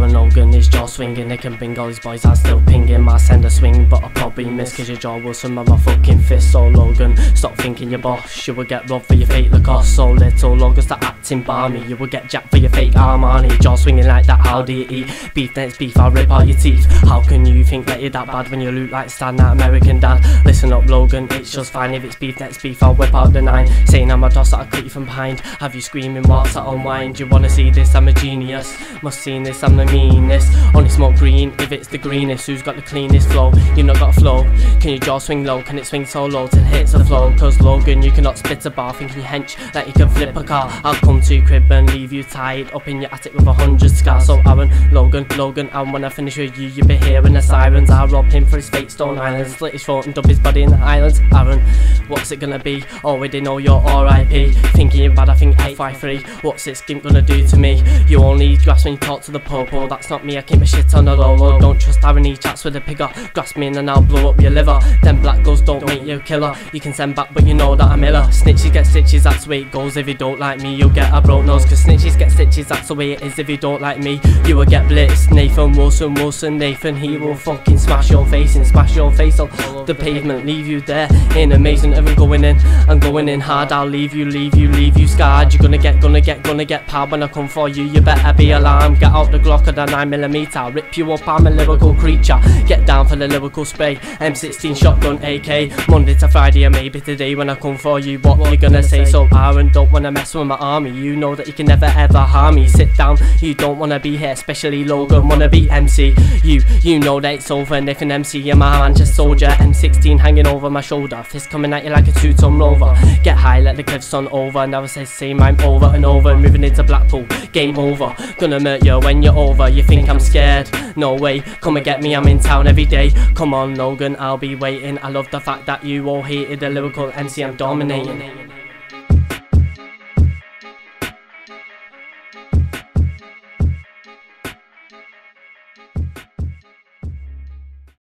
Aaron Logan, his jaw swinging, they can bring all his boys, I'm still pinging my sender swing, but I probably miss cause your jaw will of my fucking fist. So Logan, stop thinking your boss, you will get robbed for your fake Lacoste. So little Logan, start acting balmy, you will get jacked for your fake Armani. Jaw swinging like that, how do you eat? Beef next beef, I'll rip out your teeth. How can you think that you're that bad when you look like Stan, that American dad? Listen up, Logan, it's just fine if it's beef next beef, I'll whip out the nine. Saying I'm a toss that I'll cut you from behind. Have you screaming whilst I unwind? You wanna see this? I'm a genius. Must seen this, I'm the meanest. Only smoke green if it's the greenest. Who's got the cleanest flow? You not got a flow. Can your jaw swing low? Can it swing so low till it hits the flow? Cause Logan, you cannot spit a bar thinking you hench that you can flip a car. I'll come to your crib and leave you tied up in your attic with a hundred scars. So Aaron, Logan, Logan, and when I finish with you, you'll be hearing the sirens. I'll rob him for his fake stone island, slit his throat and dump his body in the islands. Aaron, what's it gonna be? Oh, Already know you're RIP. Bad, I think 853. What's this skimp gonna do to me? You only grasp when you talk to the popo. That's not me, I keep my shit on the low low. Don't trust Aaron, he chats with a pigger. Grasp me in and I'll blow up your liver. Them black girls don't make you a killer. You can send back, but you know that I'm iller. Snitches get stitches, that's the way it goes. If you don't like me, you'll get a broke nose. Cause snitches get stitches, that's the way it is. If you don't like me, you will get blitzed. Nathan Wilson, Wilson, Nathan, he will fucking smash your face and smash your face on the pavement. Leave you there in amazing. Even going in and going in hard, I'll leave you, leave you, leave you scarred. You're gonna get, gonna get, gonna get power when I come for you. You better be alarmed. Get out the Glock or the 9mm. I'll rip you up, I'm a lyrical creature. Get down for the lyrical spray. M16 shotgun AK. Monday to Friday, or maybe today when I come for you. What you gonna say? So Aaron, don't wanna mess with my army. You know that you can never ever harm me. Sit down, you don't wanna be here, especially Logan. Wanna be MC. You, you know that it's over. Nathan MC, you're my Manchester soldier. M16 hanging over my shoulder. Fist coming at you like a two ton rover. Get high, let the cliffs on over. Never say same, I'm over and over. Moving into Blackpool, game over. Gonna murder you when you're over. You think I'm scared? No way. Come and get me, I'm in town every day. Come on, Logan, I'll be waiting. I love the fact that you all hated the lyrical MC I'm dominating.